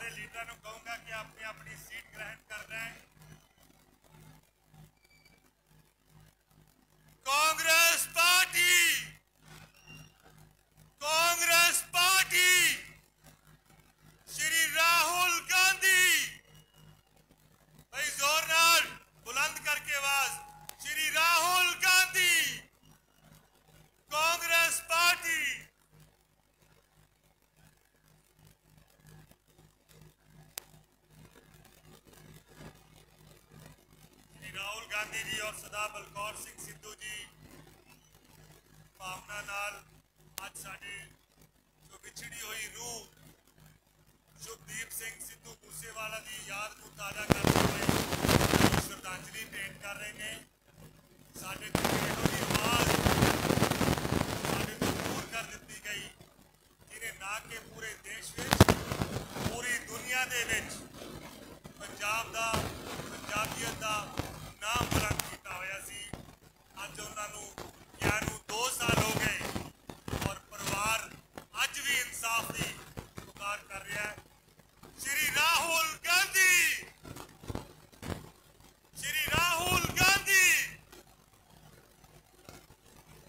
सारे लीडरों को कहूँगा कि अपनी अपनी सीट ग्रहण कर रहे हैं। श्री राहुल गांधी जी और सरदार बलकौर ਸਿੰਘ ਸਿੱਧੂ ਜੀ ਭਾਵਨਾ ਨਾਲ ਅੱਜ ਸਾਡੇ ਜੋ ਵਿਛੜੀ ਹੋਈ ਰੂਹ ਸੁਖਦੀਪ ਸਿੰਘ ਸਿੱਧੂ ਮੂਸੇਵਾਲਾ ਦੀ ਯਾਦ ਨੂੰ ਤਾਜ਼ਾ ਕਰਦੇ ਹੋਏ ਸ਼ਰਧਾਂਜਲੀ ਭੇਂਟ ਕਰ ਰਹੇ ਨੇ ਸਾਡੇ ਤੋਂ ਦੀ ਆਵਾਜ਼ ਸਾਡੇ ਤੋਂ ਦੂਰ ਕਰ ਦਿੱਤੀ ਗਈ ਜਿਹਨੇ ਨਾ ਕਿ ਪੂਰੇ ਦੇਸ਼ ਵਿੱਚ ਪੂਰੀ ਦੁਨੀਆ ਦੇ ਵਿੱਚ ਪੰਜਾਬ ਦਾ ਪੰਜਾਬੀਅਤ ਦਾ ਨਾਮ ਬੁਲੰਦ ਕੀਤਾ ਹੋਇਆ ਸੀ ਅੱਜ ਉਹਨਾਂ ਨੂੰ ਗਿਆ ਨੂੰ 2 ਸਾਲ ਹੋ ਗਏ ਔਰ ਪਰਿਵਾਰ ਅੱਜ ਵੀ ਇਨਸਾਫ ਦੀ ਪੁਕਾਰ ਕਰ ਰਿਹਾ ਹੈ श्री राहुल गांधी श्री राहुल गांधी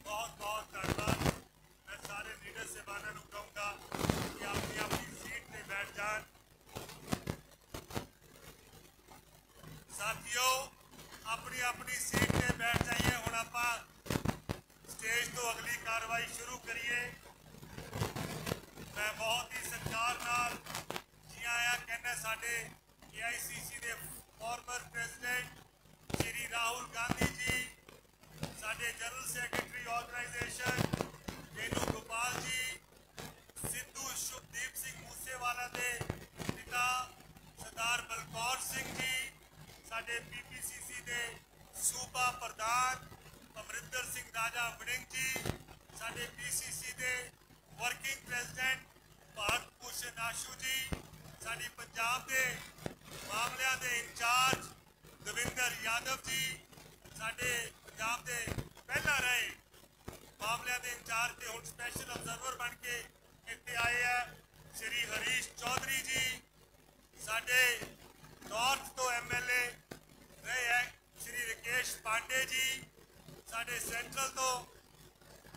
बहुत बहुत धन्यवाद मैं सारे लीडर से बाना कहूंगा कि अपनी अपनी सीट पे बैठ जान साथियों ਆਪਣੀ ਆਪਣੀ ਸੀਟ ਤੇ ਬੈਠ ਜਾਈਏ। ਹੁਣ ਆਪਾਂ ਸਟੇਜ ਤੋਂ ਅਗਲੀ ਕਾਰਵਾਈ ਸ਼ੁਰੂ ਕਰੀਏ। ਮੈਂ ਬਹੁਤ ਹੀ ਸਤਿਕਾਰ ਨਾਲ ਜੀ ਆਇਆਂ, ਕਹਿੰਦਾ ਸਾਡੇ ਏਆਈਸੀਸੀ ਦੇ ਫਾਰਮਰ ਪ੍ਰੈਜ਼ੀਡੈਂਟ ਸ਼੍ਰੀ ਰਾਹੁਲ ਗਾਂਧੀ ਜੀ, ਸਾਡੇ general secretary organisation Venu Gopal ji, Sidhu Shubhdeep Singh Moosewala ਦੇ ਪਿਤਾ ਸਰਦਾਰ ਬਲਕੌਰ ਸਿੰਘ ਜੀ ਸਾਡੇ ਪੀਪੀਸੀਸੀ ਦੇ ਸੂਬਾ ਪ੍ਰਧਾਨ ਅਮਰਿੰਦਰ ਸਿੰਘ ਰਾਜਾ ਵੜਿੰਗ ਜੀ, ਸਾਡੇ ਪੀਸੀਸੀ ਦੇ ਵਰਕਿੰਗ ਪ੍ਰੈਜ਼ੀਡੈਂਟ ਭਾਰਤ ਭੂਸ਼ਣ ਆਸ਼ੂ ਜੀ, ਸਾਡੀ ਪੰਜਾਬ ਦੇ ਮਾਮਲਿਆਂ ਦੇ ਇੰਚਾਰਜ ਦਵਿੰਦਰ ਯਾਦਵ ਜੀ, ਸਾਡੇ ਪੰਜਾਬ ਦੇ ਪਹਿਲਾਂ ਰਹੇ ਮਾਮਲਿਆਂ ਦੇ ਇੰਚਾਰਜ ਤੇ ਹੁਣ ਸਪੈਸ਼ਲ ਅਬਜ਼ਰਵਰ ਬਣ ਕੇ ਇੱਥੇ ਆਏ ਆ, ਸ਼੍ਰੀ ਹਰੀਸ਼ ਚੌਧਰੀ ਜੀ, ਸਾਡੇ ਨਾਰਥ ਤੋਂ ਐਮਐਲਏ ਰਹੇ ਹੈ, ਸ਼੍ਰੀ ਰਕੇਸ਼ ਪਾਂਡੇ ਜੀ। ਸਾਡੇ ਸੈਂਟਰਲ ਤੋਂ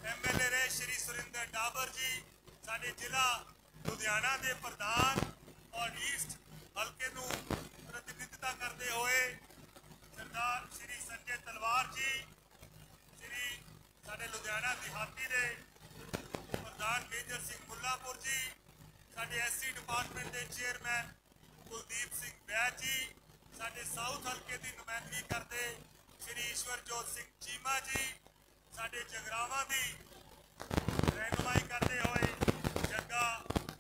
ਐਮਐਲਏ ਰਹੇ ਸ਼੍ਰੀ ਸੁਰਿੰਦਰ ਡਾਬਰ ਜੀ। ਸਾਡੇ ਜ਼ਿਲ੍ਹਾ ਲੁਧਿਆਣਾ ਦੇ ਪ੍ਰਧਾਨ ਔਰ ਈਸਟ ਹਲਕੇ ਨੂੰ ਪ੍ਰਤੀਨਿਧਤਾ ਕਰਦੇ ਹੋਏ ਸਰਦਾਰ ਸ਼੍ਰੀ ਸੰਜੇ ਤਲਵਾਰ ਜੀ, ਸ਼੍ਰੀ ਸਾਡੇ ਲੁਧਿਆਣਾ ਦਿਹਾਤੀ ਦੇ ਪ੍ਰਧਾਨ ਮੇਜਰ ਸਿੰਘ ਮੁੱਲਾਪੁਰ ਜੀ, ਸਾਡੇ ਐਸਸੀ ਡਿਪਾਰਟਮੈਂਟ ਦੇ ਚੇਅਰਮੈਨ ਕੁਲਦੀਪ ਸਿੰਘ ਬੈਜ ਜੀ, ਸਾਡੇ ਸਾਊਥ ਹਲਕੇ ਦੀ ਨੁਮਾਇੰਦਗੀ ਕਰਦੇ ਸ਼੍ਰੀ ਈਸ਼ਵਰਜੋਤ ਸਿੰਘ ਚੀਮਾ ਜੀ, ਸਾਡੇ ਜਗਰਾਵਾਂ ਦੀ ਰਹਿਨੁਮਾਈ ਕਰਦੇ ਹੋਏ ਜੱਗਾ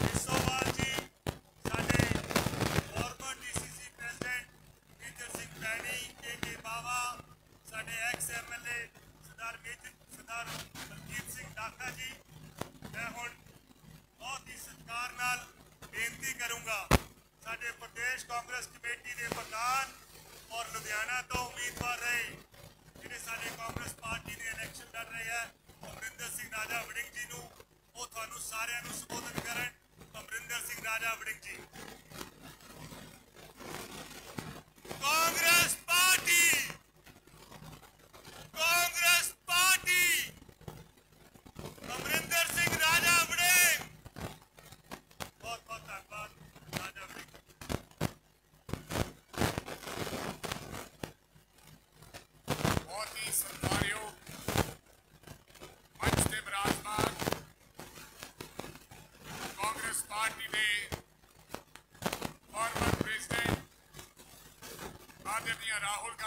ਢਿੱਲੋਵਾਲ ਜੀ, ਸਾਡੇ former DCC president Major Singh Paini K K Bawa, ਸਾਡੇ ex MLA Sardar Major Sardar Baljit Singh Dakha ji, ਮੈਂ ਹੁਣ ਬਹੁਤ ਹੀ ਸਤਿਕਾਰ ਨਾਲ ਬੇਨਤੀ ਕਰੂੰਗਾ। ਸਾਡੇ ਪ੍ਰਦੇਸ਼ ਕਾਂਗਰਸ ਕਮੇਟੀ ਦੇ ਪ੍ਰਧਾਨ ਔਰ ਲੁਧਿਆਣਾ ਤੋਂ ਉਮੀਦਵਾਰ ਰਹੇ, ਜਿਹੜੇ ਸਾਡੇ ਕਾਂਗਰਸ ਪਾਰਟੀ ਦੇ ਇਲੈਕਸ਼ਨ ਲੜ ਰਹੇ ਹੈ ਅਮਰਿੰਦਰ ਸਿੰਘ ਰਾਜਾ ਵੜਿੰਗ ਜੀ ਨੂੰ ਉਹ ਤੁਹਾਨੂੰ ਸਾਰਿਆਂ ਨੂੰ ਸੰਬੋਧਨ ਕਰਨ, ਅਮਰਿੰਦਰ ਸਿੰਘ ਰਾਜਾ ਵੜਿੰਗ ਜੀ। ਕਾਂਗਰਸ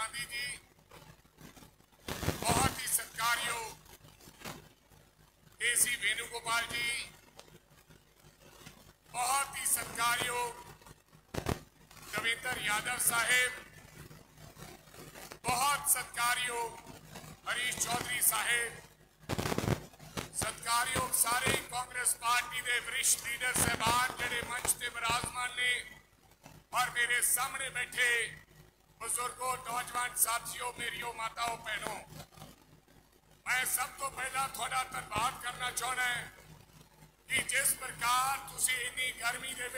गांधी जी। बहुत ही सत्कार योग ए सी वेणुगोपाल जी, बहुत ही सत्कार योग कविंदर यादव साहेब, बहुत सत्कार योग हरीश चौधरी साहेब सत्कार योग सारे कांग्रेस पार्टी के वरिष्ठ लीडर साहबान, जड़े मंच से विराजमान ने और मेरे सामने बैठे बुज़ुर्गों, नौजवान साथियों, मेरियो, माताओं, बहनों, मैं सबको तो पहला थोड़ा धनबाद करना चाहना है कि जिस प्रकार तुम इन गर्मी के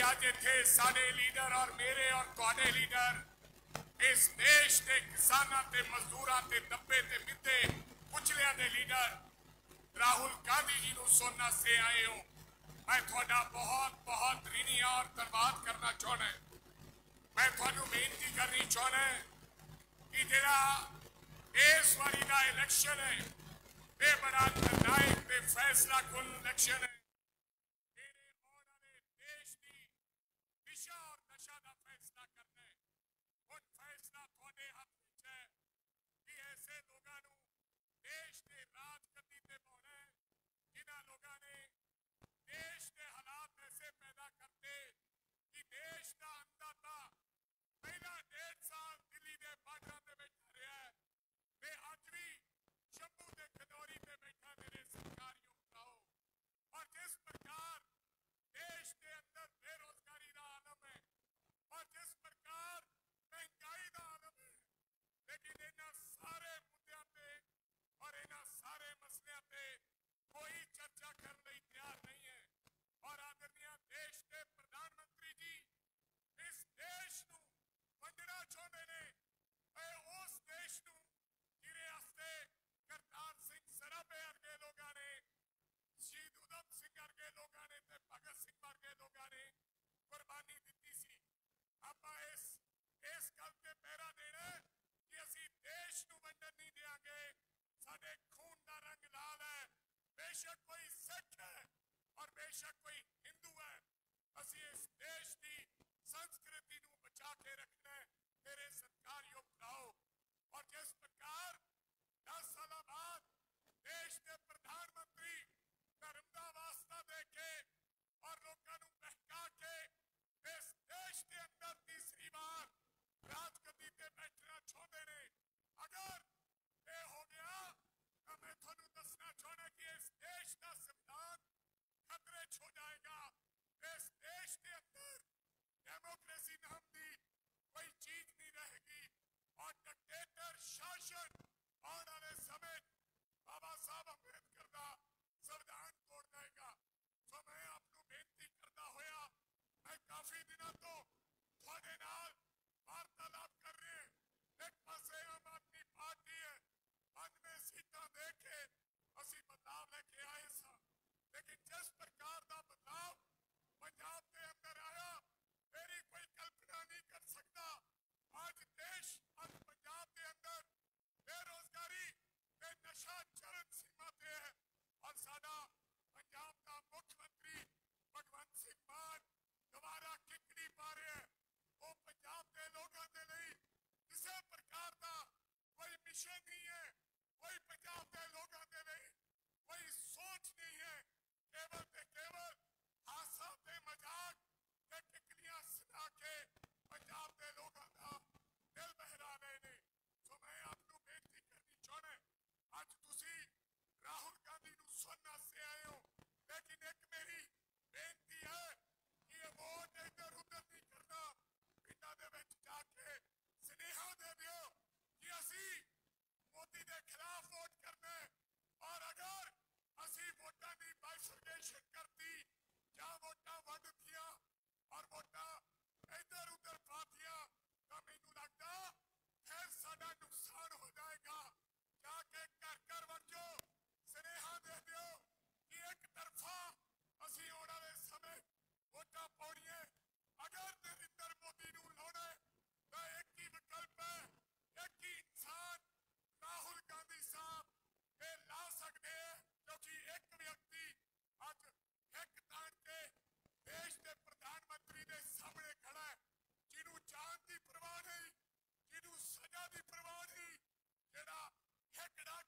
अज इतने साढ़े लीडर और मेरे और थोड़े लीडर इस देश के किसान मजदूर के दबे से मिधे कुचलिया के लीडर राहुल गांधी जी को सुनना से आए हो। मैं थोड़ा बहुत बहुत रिनी और धनबाद करना चाहना है। मैं थानू बेनती करनी चाहना कि जरा इस बारी का इलेक्शन है। बेबरा नायक, बेफैसला कुल इलेक्शन है। ਆਪਾਂ ਇਸ ਇਸ ਗੱਲ ਤੇ ਪਹਿਰਾ ਦੇਣਾ ਕਿ ਅਸੀਂ ਦੇਸ਼ ਨੂੰ ਵੰਡਣ ਨਹੀਂ ਦੇਾਂਗੇ ਸਾਡੇ ਖੂਨ ਦਾ ਰੰਗ ਲਾਲ ਹੈ ਬੇਸ਼ੱਕ ਕੋਈ ਸਿੱਖ ਹੈ ਔਰ ਬੇਸ਼ੱਕ ਲੇਕਿਨ ਜਿਸ ਪ੍ਰਕਾਰ ਦਾ ਬਦਲਾਅ ਪੰਜਾਬ ਦੇ ਅੰਦਰ ਆਇਆ ਮੇਰੀ ਕੋਈ ਕਲਪਨਾ ਨਹੀਂ ਕਰ ਸਕਦਾ ਅੱਜ ਦੇਸ਼ ਅੱਜ ਪੰਜਾਬ ਦੇ ਅੰਦਰ ਬੇਰੋਜ਼ਗਾਰੀ ਤੇ ਨਸ਼ਾ ਚਰਨ ਸੀਮਾ ਤੇ ਹੈ और साडा पंजाब का मुख्यमंत्री भगवंत सिंह मान दोबारा किकड़ी पा रहे हैं ਵੀ ਪਰਵਾਹ ਨਹੀਂ ਜਿਹੜਾ ਇੱਕ ਨਾ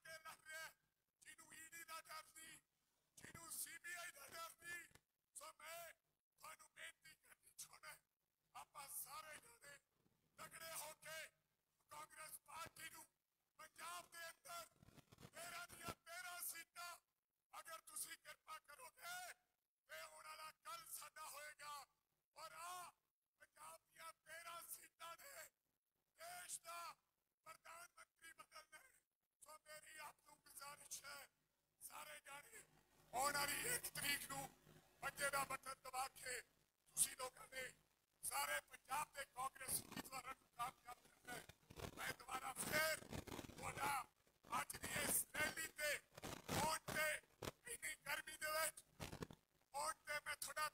ਆਪ ਨੂੰ ਗੁਜ਼ਾਰਿਸ਼ ਹੈ ਸਾਰੇ ਜਾਣੇ ਆਉਣ ਵਾਲੀ 1 ਤਰੀਕ ਨੂੰ ਬੱਜੇ ਦਾ ਬਟਨ ਦਬਾ ਕੇ ਤੁਸੀਂ ਲੋਕਾਂ ਨੇ ਸਾਰੇ ਪੰਜਾਬ ਦੇ ਕਾਂਗਰਸ ਉਮੀਦਵਾਰਾਂ ਨੂੰ ਕਾਮਯਾਬ ਕਰਨਾ ਹੈ ਮੈਂ ਦੁਬਾਰਾ ਫੇਰ ਤੁਹਾਡਾ ਅੱਜ ਦੀ ਇਸ ਰੈਲੀ ਤੇ ਵੋਟ ਤੇ ਇੰਨੀ ਗਰਮੀ ਦੇ ਵਿੱਚ ਵੋਟ ਤੇ ਮੈਂ ਤੁਹਾਡਾ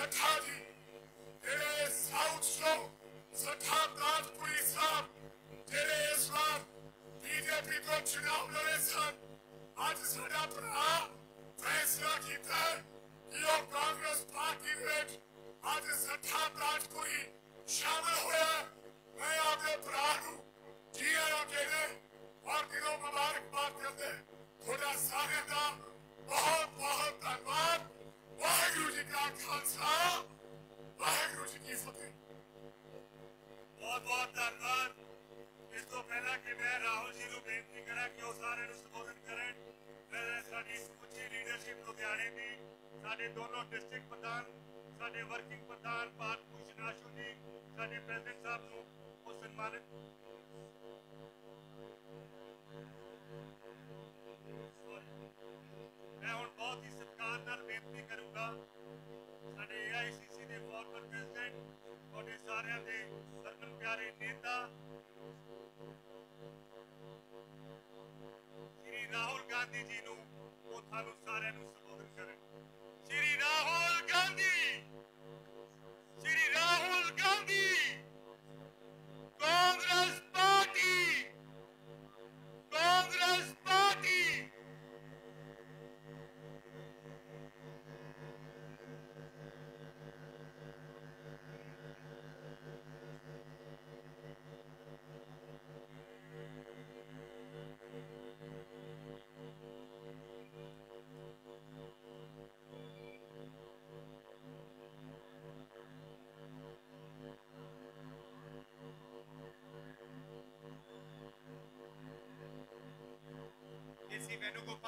a daddy. ਸਾਰਿਆਂ ਦੇ ਸਰਮਨ ਪਿਆਰੇ ਨੇਤਾ, ਸ਼੍ਰੀ ਰਾਹੁਲ ਗਾਂਧੀ ਜੀ ਨੂੰ ਉਹ ਤੁਹਾਨੂੰ ਸਾਰਿਆਂ ਨੂੰ ਸੰਬੋਧਨ ਕਰਨ।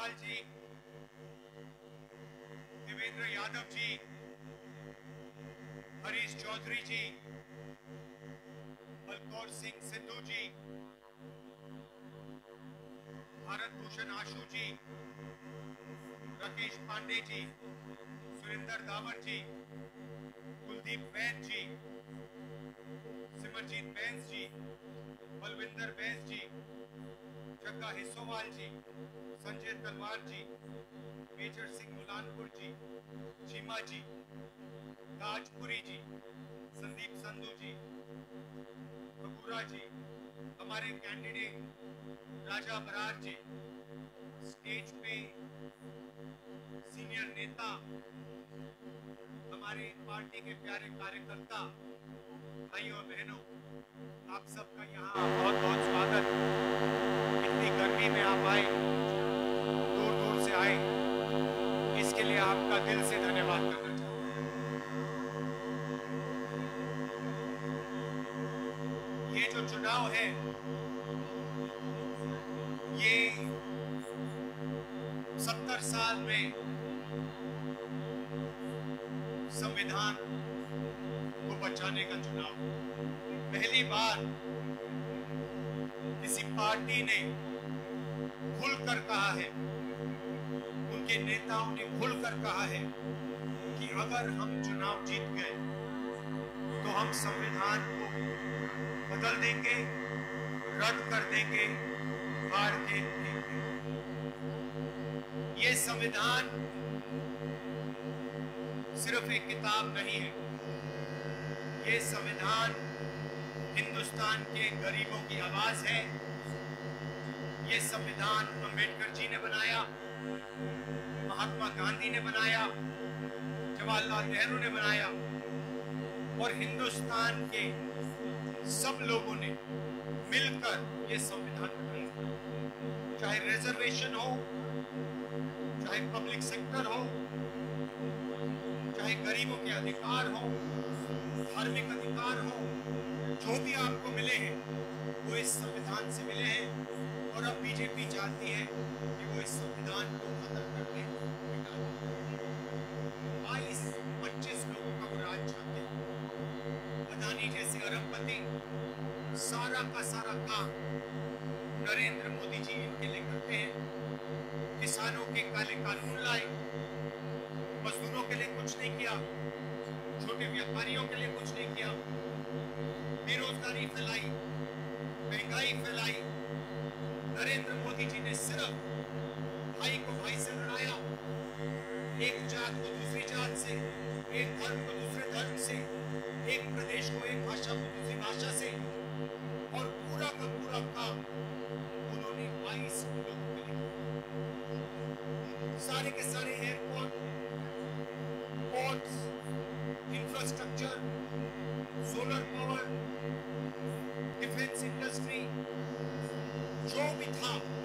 वेणुगोपाल जी, देवेंद्र यादव जी, हरीश चौधरी जी, बलकौर सिंह सिद्धू जी भारत भूषण आशु जी, राकेश पांडे जी, सुरेंद्र दावर जी, कुलदीप वैद जी, सिमरजीत बैंस जी, बलविंदर बैंस जी जग्गा हिस्सोवाल जी, संजय तलवार जी, मेजर सिंह मुलानपुर जी, चीमा जी ताजपुरी जी, संदीप संधू जी, बबूरा जी, हमारे कैंडिडेट राजा बरार जी स्टेज पे सीनियर नेता, हमारे पार्टी के प्यारे कार्यकर्ता, भाइयों बहनों, आप सबका यहाँ बहुत बहुत स्वागत। गर्मी में आप आए दूर दूर से आए, इसके लिए आपका दिल से धन्यवाद करना चाहूँ ये जो चुनाव है, ये सत्तर साल में संविधान को बचाने का चुनाव। पहली बार किसी पार्टी ने खुलकर कहा है। उनके नेताओं ने खुलकर कहा है कि अगर हम चुनाव जीत गए तो हम संविधान को बदल देंगे, रद्द कर देंगे फाड़ के देंगे। ये संविधान सिर्फ़ एक किताब नहीं है। ये संविधान हिंदुस्तान के गरीबों की आवाज़ है। ये संविधान अंबेडकर जी ने बनाया, महात्मा गांधी ने बनाया, जवाहरलाल नेहरू ने बनाया, और हिंदुस्तान के सब लोगों ने मिलकर ये संविधान बनाया चाहे रिजर्वेशन हो, चाहे पब्लिक सेक्टर हो, चाहे गरीबों के अधिकार हो जो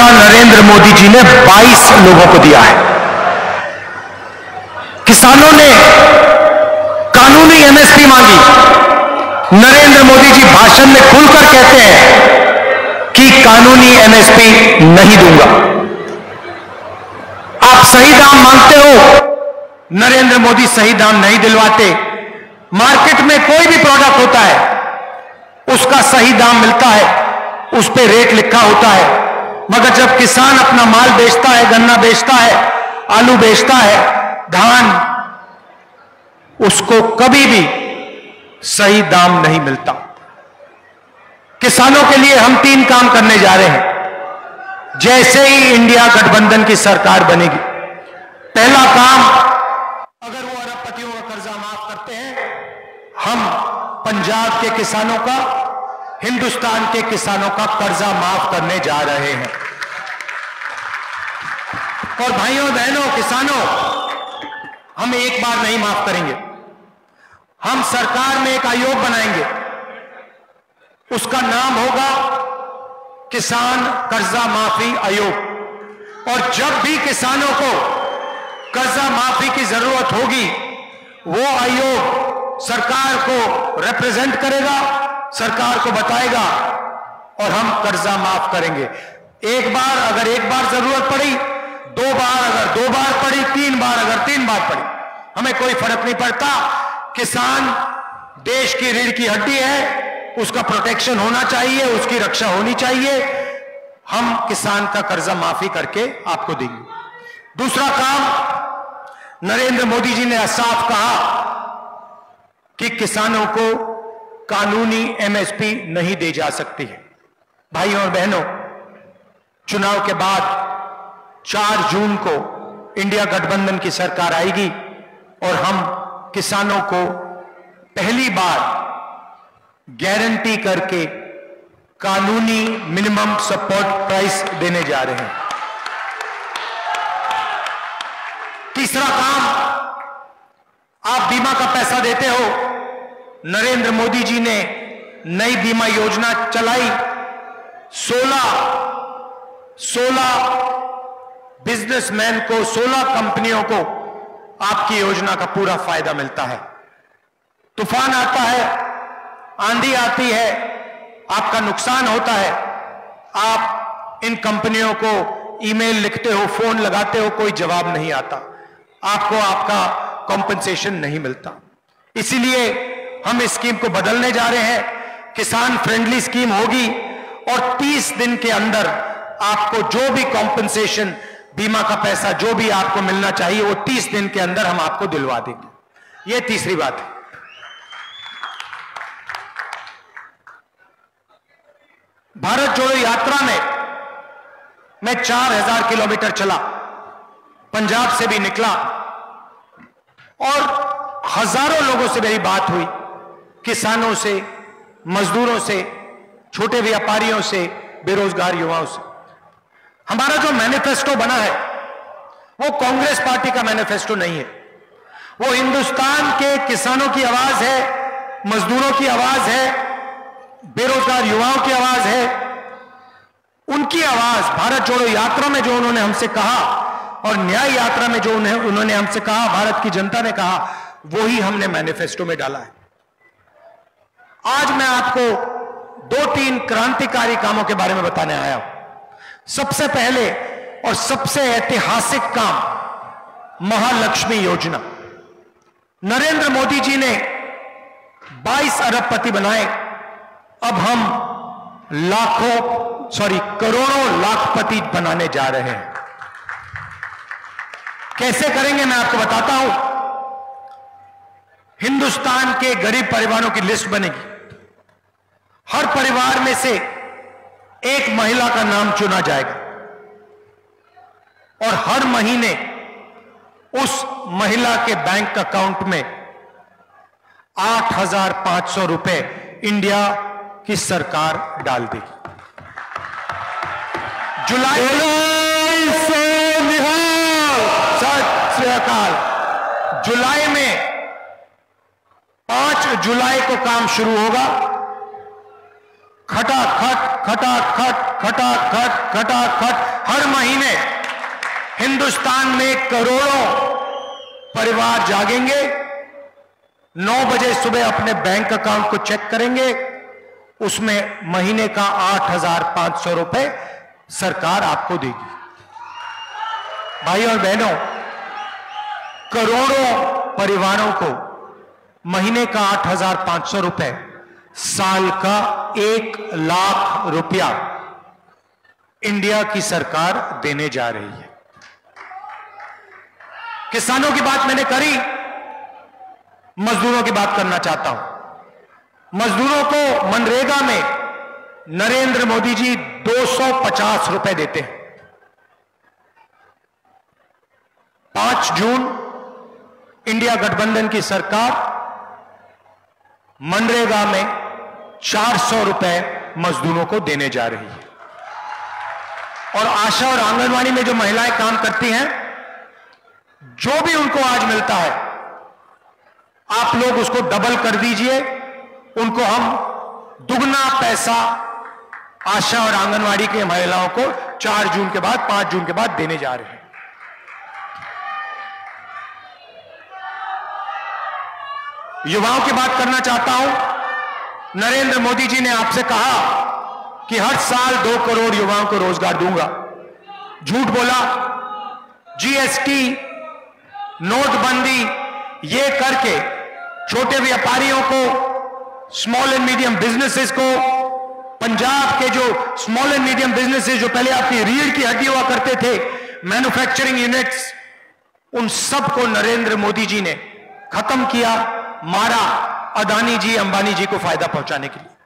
पैसा नरेंद्र मोदी जी ने 22 लोगों को दिया है। किसानों ने कानूनी एमएसपी मांगी। नरेंद्र मोदी जी भाषण में खुलकर कहते हैं कि कानूनी एमएसपी नहीं दूँगा। आप सही दाम मांगते हो, नरेंद्र मोदी सही दाम नहीं दिलवाते। मार्केट में कोई भी प्रोडक्ट होता है, उसका सही दाम मिलता है, उस पर रेट लिखा होता है। मगर जब किसान अपना माल बेचता है, गन्ना बेचता है, आलू बेचता है, धान, उसको कभी भी सही दाम नहीं मिलता। किसानों के लिए हम तीन काम करने जा रहे हैं। जैसे ही इंडिया गठबंधन की सरकार बनेगी, पहला काम, अगर वो अरबपतियों का कर्जा माफ़ करते हैं, हम पंजाब के किसानों का, हिंदुस्तान के किसानों का कर्जा माफ़ करने जा रहे हैं। और भाइयों, बहनों, किसानों, हम एक बार नहीं माफ़ करेंगे। हम सरकार में एक आयोग बनाएँगे। उसका नाम होगा किसान कर्जा माफ़ी आयोग। और जब भी किसानों को कर्जा माफ़ी की ज़रूरत होगी, वो आयोग सरकार को रिप्रेजेंट करेगा, सरकार को बताएगा और हम कर्जा माफ़ करेंगे। एक बार, अगर एक बार ज़रूरत पड़ी दो बार अगर, दो बार पड़ी तीन बार अगर, तीन बार पड़ी हमें कोई फ़र्क नहीं पड़ता। किसान देश की रीढ़ की हड्डी है, उसका प्रोटेक्शन होना चाहिए, उसकी रक्षा होनी चाहिए। हम किसान का कर्जा माफ़ी करके आपको देंगे। दूसरा काम, नरेंद्र मोदी जी ने साफ़ कहा कि किसानों को कानूनी एमएसपी नहीं दी जा सकती है। भाइयों और बहनों, चुनाव के बाद 4 जून को इंडिया गठबंधन की सरकार आएगी और हम किसानों को पहली बार गारंटी करके कानूनी मिनिमम सपोर्ट प्राइस देने जा रहे हैं। तीसरा काम, आप बीमा का पैसा देते हो। नरेंद्र मोदी जी ने नई बीमा योजना चलाई। 16 16 बिजनेसमैन को 16 कंपनियों को आपकी योजना का पूरा फ़ायदा मिलता है। तूफ़ान आता है, आंधी आती है, आपका नुकसान होता है। आप इन कंपनियों को ईमेल लिखते हो, फ़ोन लगाते हो, कोई जवाब नहीं आता। आपको आपका कॉम्पनसेशन नहीं मिलता। इसीलिए हम इस स्कीम को बदलने जा रहे हैं। किसान फ्रेंडली स्कीम होगी और 30 दिन के अंदर आपको जो भी कॉम्पनसेशन बीमा का पैसा जो भी आपको मिलना चाहिए, वो 30 दिन के अंदर हम आपको दिलवा देंगे। ये तीसरी बात है। भारत जोड़ो यात्रा में मैं चार हज़ार किलोमीटर चला, पंजाब से भी निकला, और हज़ारों लोगों से मेरी बात हुई, किसानों से, मजदूरों से, छोटे व्यापारियों से, बेरोजगार युवाओं से। हमारा जो मैनिफेस्टो बना है, वो कांग्रेस पार्टी का मैनिफेस्टो नहीं है। वो हिंदुस्तान के किसानों की आवाज़ है, मजदूरों की आवाज़ है, बेरोजगार युवाओं की आवाज़ है। उनकी आवाज़, भारत जोड़ो यात्रा में जो उन्होंने हमसे कहा और न्याय यात्रा में जो उन्हें उन्होंने हमसे कहा, भारत की जनता ने कहा, वही हमने मैनिफेस्टो में डाला है। आज मैं आपको दो तीन क्रांतिकारी कामों के बारे में बताने आया हूँ। सबसे पहले और सबसे ऐतिहासिक काम महालक्ष्मी योजना। नरेंद्र मोदी जी ने 22 अरब पति बनाए। अब हम लाखों सॉरी करोड़ों लाखपति बनाने जा रहे हैं। कैसे करेंगे मैं आपको बताता हूँ। हिंदुस्तान के गरीब परिवारों की लिस्ट बनेगी। हर परिवार में से एक महिला का नाम चुना जाएगा। और हर महीने उस महिला के बैंक अकाउंट में आठ हज़ार पाँच सौ रुपए इंडिया की सरकार डाल देगी। जुलाई से सत श्री अकाल। जुलाई में पाँच जुलाई को काम शुरू होगा। खटाखट खटाखट खटाखट खटाखट, हर महीने हिंदुस्तान में करोड़ों परिवार जागेंगे। नौ बजे सुबह अपने बैंक अकाउंट को चेक करेंगे। उसमें महीने का आठ हज़ार पाँच सौ रुपए सरकार आपको देगी। भाई और बहनों, करोड़ों परिवारों को महीने का आठ हज़ार पाँच सौ रुपए साल का एक लाख रुपया इंडिया की सरकार देने जा रही है। किसानों की बात मैंने करी, मजदूरों की बात करना चाहता हूँ। मजदूरों को मनरेगा में नरेंद्र मोदी जी 250 रुपए देते हैं। पाँच जून, इंडिया गठबंधन की सरकार मनरेगा में 400 रुपए मजदूरों को देने जा रही है। और आशा और आंगनवाड़ी में जो महिलाएँ काम करती हैं, जो भी उनको आज मिलता है, आप लोग उसको डबल कर दीजिए। उनको हम दुगना पैसा आशा और आंगनवाड़ी के महिलाओं को 4 जून के बाद 5 जून के बाद देने जा रहे हैं। युवाओं की बात करना चाहता हूँ। नरेंद्र मोदी जी ने आपसे कहा कि हर साल दो करोड़ युवाओं को रोज़गार दूँगा। झूठ बोला जीएसटी नोटबंदी, ये करके छोटे व्यापारियों को स्मॉल एंड मीडियम बिजनेसेस को, पंजाब के जो स्मॉल एंड मीडियम बिजनेसेस जो पहले आपकी रीढ़ की हड्डी हुआ करते थे मैन्युफैक्चरिंग यूनिट्स उन सबको नरेंद्र मोदी जी ने खत्म किया। मारा अदानी जी, अंबानी जी को फ़ायदा पहुँचाने के लिए।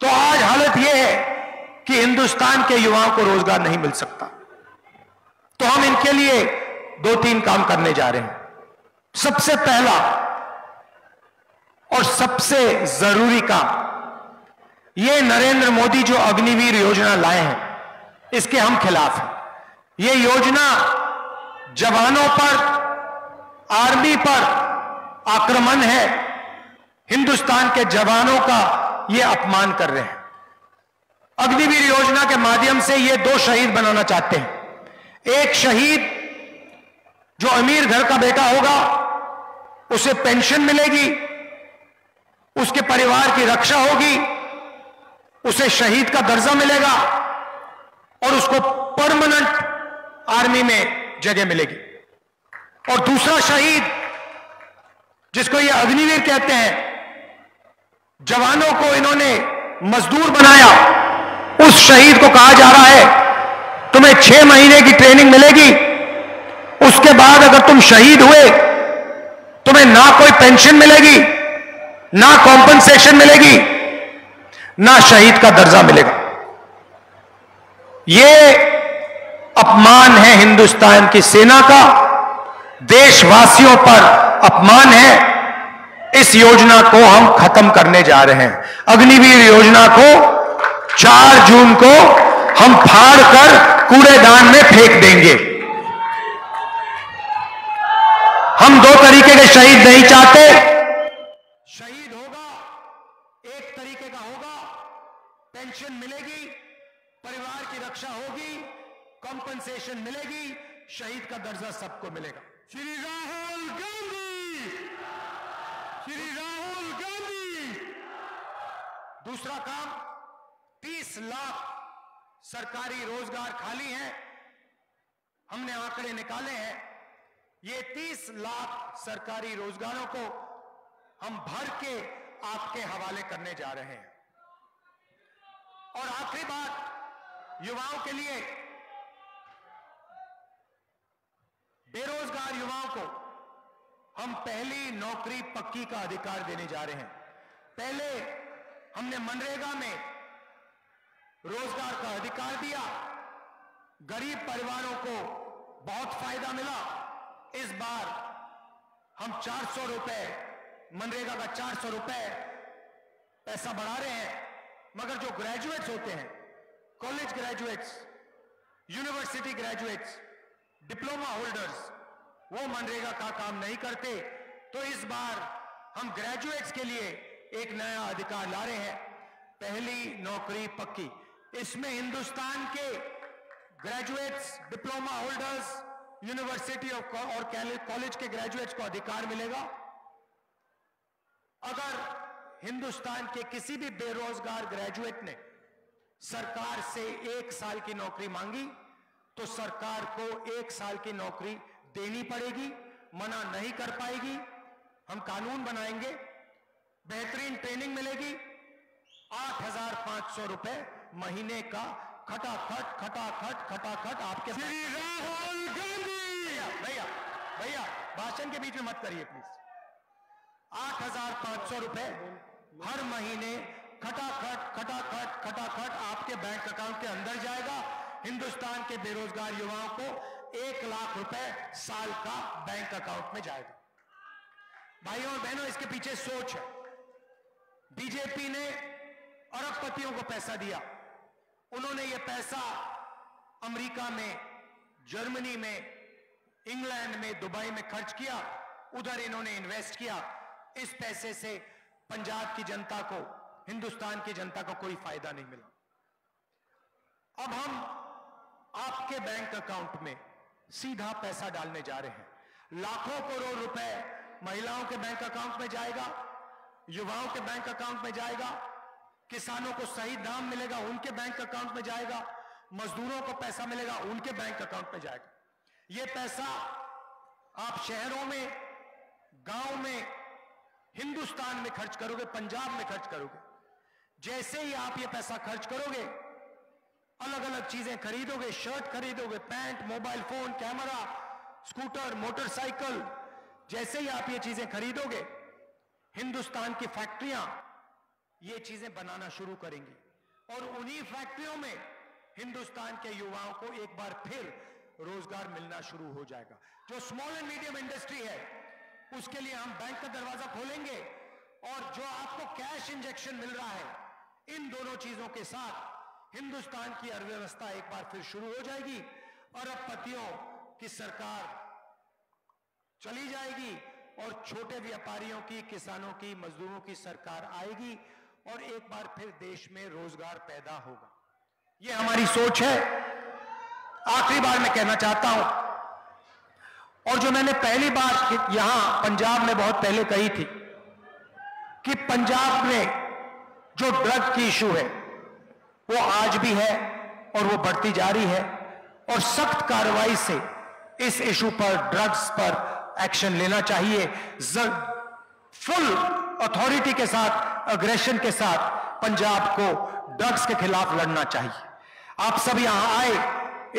तो आज हालत यह है कि हिंदुस्तान के युवाओं को रोज़गार नहीं मिल सकता। तो हम इनके लिए दो तीन काम करने जा रहे हैं। सबसे पहला और सबसे ज़रूरी काम, ये नरेंद्र मोदी जो अग्निवीर योजना लाए हैं, इसके हम खिलाफ हैं। ये योजना जवानों पर, आर्मी पर आक्रमण है। हिंदुस्तान के जवानों का ये अपमान कर रहे हैं। अग्निवीर योजना के माध्यम से ये दो शहीद बनाना चाहते हैं। एक शहीद जो अमीर घर का बेटा होगा, उसे पेंशन मिलेगी, उसके परिवार की रक्षा होगी, उसे शहीद का दर्जा मिलेगा और उसको परमानेंट आर्मी में जगह मिलेगी। और दूसरा शहीद जिसको ये अग्निवीर कहते हैं, जवानों को इन्होंने मजदूर बनाया। उस शहीद को कहा जा रहा है, तुम्हें छह महीने की ट्रेनिंग मिलेगी। उसके बाद अगर तुम शहीद हुए, तुम्हें ना कोई पेंशन मिलेगी, ना कॉम्पनसेशन मिलेगी, ना शहीद का दर्जा मिलेगा। यह अपमान है हिंदुस्तान की सेना का। देशवासियों पर अपमान है। इस योजना को हम खत्म करने जा रहे हैं। अग्निवीर योजना को 4 जून को हम फाड़ कर कूड़ेदान में फेंक देंगे। हम दो तरीके के शहीद नहीं चाहते। शहीद होगा, एक तरीके का होगा, पेंशन मिलेगी, परिवार की रक्षा होगी कॉम्पनसेशन मिलेगी, शहीद का दर्जा सबको मिलेगा। श्री राहुल गांधी। श्री राहुल गांधी। दूसरा काम 30 लाख सरकारी रोज़गार खाली हैं। हमने आंकड़े निकाले हैं। ये 30 लाख सरकारी रोजगारों को हम भर के आपके हवाले करने जा रहे हैं। और आखिरी बात, युवाओं के लिए बेरोजगार युवाओं को हम पहली नौकरी पक्की का अधिकार देने जा रहे हैं। पहले हमने मनरेगा में रोज़गार का अधिकार दिया। गरीब परिवारों को बहुत फ़ायदा मिला। इस बार हम 400 रुपए, मनरेगा का 400 रुपए पैसा बढ़ा रहे हैं। मगर जो ग्रेजुएट्स होते हैं college graduates university graduates diploma holders वो मनरेगा का काम नहीं करते। तो इस बार हम ग्रेजुएट्स के लिए एक नया अधिकार ला रहे हैं। पहली नौकरी पक्की। इसमें हिंदुस्तान के graduates diploma holders university of और कॉलेज के ग्रेजुएट्स को अधिकार मिलेगा। अगर हिंदुस्तान के किसी भी बेरोजगार ग्रेजुएट ने सरकार से एक साल की नौकरी मांगी तो सरकार को एक साल की नौकरी देनी पड़ेगी मना नहीं कर पाएगी। हम कानून बनाएँगे बेहतरीन ट्रेनिंग मिलेगी आठ हज़ार पाँच सौ रुपए महीने का खटाखट खटाखट खटाखट आपके श्री राहुल गांधी! भैया भैया भाषण के बीच में मत करिए प्लीज़ आठ हज़ार पाँच सौ रुपए हर महीने खटाखट खटाखट खटाखट आपके बैंक अकाउंट के अंदर जाएगा। हिंदुस्तान के बेरोजगार युवाओं को एक लाख रुपए साल का बैंक अकाउंट में जाएगा। भाइयों और बहनों, इसके पीछे सोच है। बीजेपी ने अरबपतियों को पैसा दिया। उन्होंने यह पैसा अमेरिका में, जर्मनी में, इंग्लैंड में, दुबई में खर्च किया। उधर इन्होंने इन्वेस्ट किया। इस पैसे से पंजाब की जनता को, हिंदुस्तान की जनता को कोई फ़ायदा नहीं मिला। अब हम आपके बैंक अकाउंट में सीधा पैसा डालने जा रहे हैं। लाखों करोड़ रुपए महिलाओं के बैंक अकाउंट में जाएगा, युवाओं के बैंक अकाउंट में जाएगा, किसानों को सही दाम मिलेगा, उनके बैंक अकाउंट में जाएगा, मजदूरों को पैसा मिलेगा, उनके बैंक अकाउंट में जाएगा। यह पैसा आप शहरों में, गाँव में, हिंदुस्तान में खर्च करोगे, पंजाब में खर्च करोगे। जैसे ही आप ये पैसा खर्च करोगे अलग अलग चीज़ें खरीदोगे शर्ट खरीदोगे pant mobile phone camera scooter motorcycle जैसे ही आप ये चीज़ें खरीदोगे, हिंदुस्तान की फैक्ट्रियाँ ये चीज़ें बनाना शुरू करेंगी। और उन्हीं फैक्ट्रियों में हिंदुस्तान के युवाओं को एक बार फिर रोज़गार मिलना शुरू हो जाएगा। जो स्मॉल एंड मीडियम इंडस्ट्री है, उसके लिए हम बैंक का दरवाज़ा खोलेंगे और जो आपको कैश इंजेक्शन मिल रहा है, इन दोनों चीज़ों के साथ हिंदुस्तान की अर्थव्यवस्था एक बार फिर शुरू हो जाएगी और अब पतियों की सरकार चली जाएगी और छोटे व्यापारियों की, किसानों की, मजदूरों की सरकार आएगी और एक बार फिर देश में रोज़गार पैदा होगा। यह हमारी सोच है। आखिरी बार मैं कहना चाहता हूँ, और जो मैंने पहली बार यहाँ पंजाब में बहुत पहले कही थी कि पंजाब में जो ड्रग की इशू है वो आज भी है और वो बढ़ती जा रही है और सख्त कार्रवाई से इस इशू पर ड्रग्स पर एक्शन लेना चाहिए। फुल अथॉरिटी के साथ अग्रेशन के साथ पंजाब को ड्रग्स के खिलाफ लड़ना चाहिए। आप सब यहाँ आए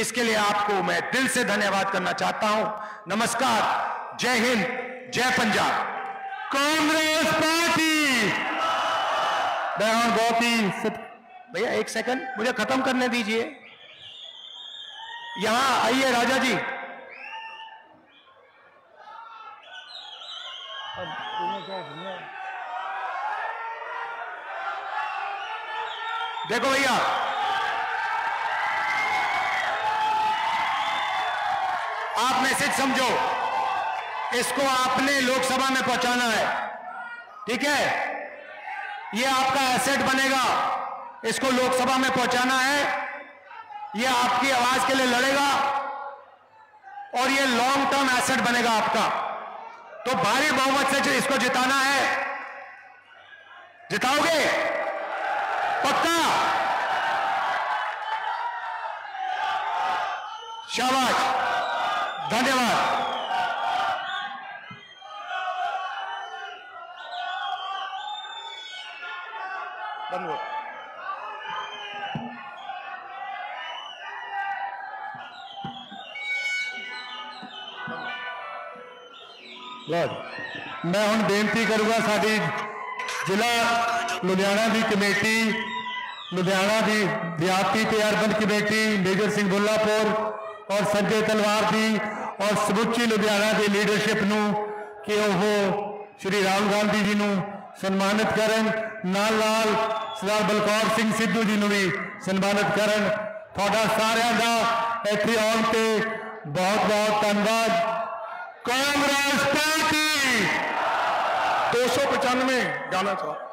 इसके लिए आपको मैं दिल से धन्यवाद करना चाहता हूँ। नमस्कार जय हिंद जय पंजाब। कांग्रेस पार्टी। मैं बहुत ही भैया, एक सेकंड मुझे खत्म करने दीजिए। यहाँ आइए राजा जी। देखो भैया, आप मैसेज समझो। इसको आपने लोकसभा में पहुंचाना है। ठीक है? ये आपका एसेट बनेगा। इसको लोकसभा में पहुंचाना है। ये आपकी आवाज़ के लिए लड़ेगा और ये लॉन्ग टर्म एसेट बनेगा आपका। तो भारी बहुमत से इसको जिताना है, जिताओगे? पक्का? शाबाश। धन्यवाद। बंद ਮੈਂ ਹੁਣ ਬੇਨਤੀ ਕਰੂੰਗਾ ਸਾਡੀ ਜ਼ਿਲ੍ਹਾ ਲੁਧਿਆਣਾ ਦੀ ਕਮੇਟੀ ਲੁਧਿਆਣਾ ਦੀ ਰਿਆਸਤੀ ਤੇ ਅਰਬਨ ਕਮੇਟੀ ਮੇਜਰ ਸਿੰਘ ਬੁੱਲਾਪੁਰ ਔਰ ਸੰਜੇ ਤਲਵਾਰ ਦੀ ਔਰ ਸਮੁੱਚੀ ਲੁਧਿਆਣਾ ਦੀ ਲੀਡਰਸ਼ਿਪ ਨੂੰ ਕਿ ਉਹ ਸ਼੍ਰੀ ਰਾਹੁਲ ਗਾਂਧੀ ਜੀ ਨੂੰ ਸਨਮਾਨਿਤ ਕਰਨ ਨਾਲ ਨਾਲ सरदार बलकौर सिंह सिद्धू जी ने भी सन्मानित कर सारे इतने बहुत बहुत धनबाद कांग्रेस पार्टी। दो सौ पचानवे गाना चाहिए